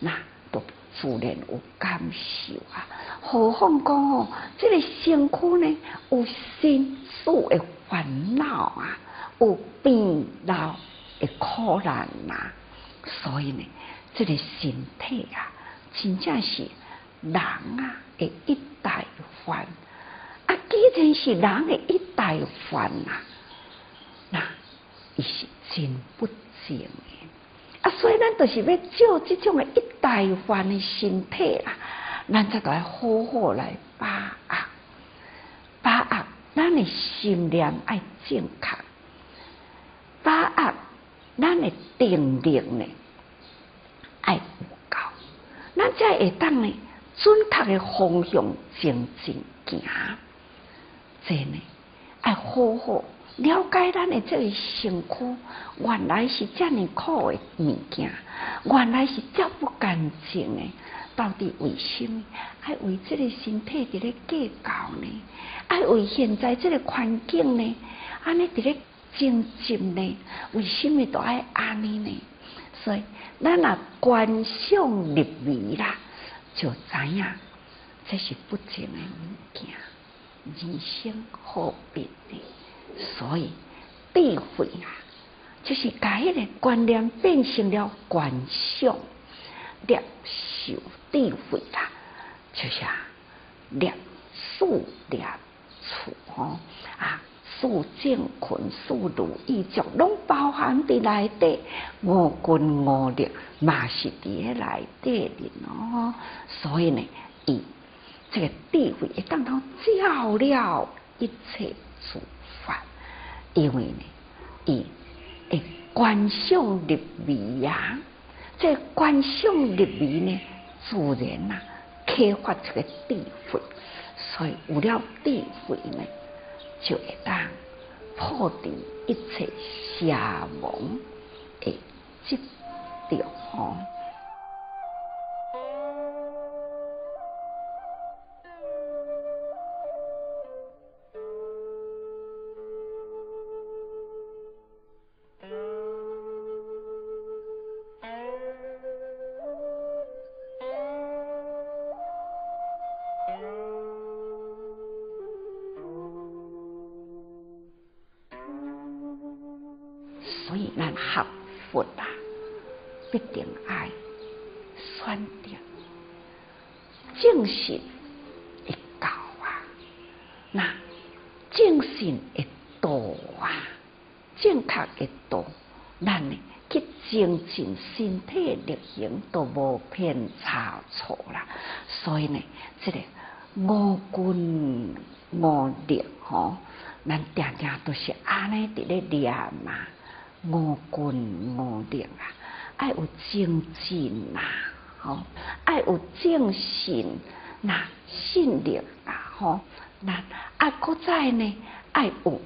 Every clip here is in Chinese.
那都自然有感受啊。何况讲哦，这个身躯呢，有心事的烦恼啊，有病老的苦难呐。所以呢，这个身体啊，真正是人啊的一大患。啊，既然是人的一大患呐，那伊是真不正的。啊，所以咱就是要救这种诶一大患的身体啦，咱才来好好来把握，把握咱的心量爱正确，把握咱的定力呢爱有够，咱才会当呢准确的方向前进行。真呢，爱好好了解咱的这个身躯，原来是这么苦的物件，原来是这不干净的。到底为什么爱为这个身体伫咧计较呢？爱为现在这个环境呢？安尼伫咧争执呢？为什么都爱安尼呢？所以咱若观想入微啦，就知影这是不正的物件。人生何必呢？所以智慧啊，就是把迄个观念变成了观想，念受智慧啦，就是啊，念数念处吼啊，数正困数如意足，拢包含伫内底，五根五力嘛是伫迄内底哩喏。所以呢，伊。这个智慧会当头照了一切诸法，因为呢，伊会观想入微呀，这观想入微呢，自然呐，开发这个智慧，所以有了智慧呢，就会当破除一切邪魔的执着吼。咱合佛啊，必定爱选择正信一教啊，那正信的道啊，正确一道，咱呢去精进身体力行都无偏差错啦。所以呢，这个五根五力吼，咱定定都是安尼伫咧练嘛。五根五力啊，爱有精进呐，吼，爱有正信呐，信力啊，吼，那啊，搁再呢，爱有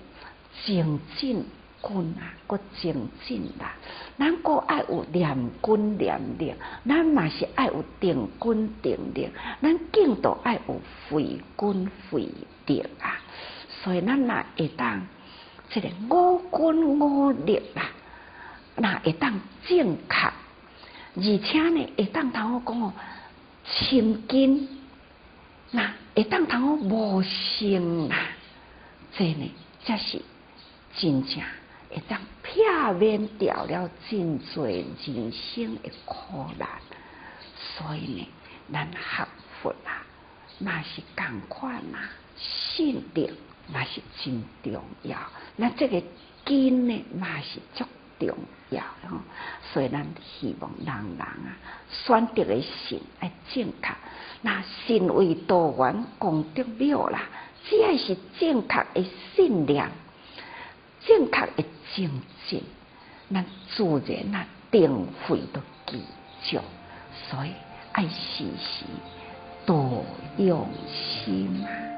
精进根啊，搁精进啦，咱搁爱有念根念力，咱嘛是爱有定根定力，咱更多爱有慧根慧力啊，所以咱若会当。这个五根五力啊，那会当正确，而且呢，会当头讲哦，清净，那会当头无性啊，这呢，这是真正会当避免掉了真多人生的苦难。所以呢，咱学佛啊，那是共款啊，信力。嘛是真重要，那这个根呢嘛是足重要吼，所以咱希望人人啊选择的心爱正确，那身为道源功德了啦，只要是正确的信念，正确的精进，那自然那定会都记住，所以爱时时多用心啊。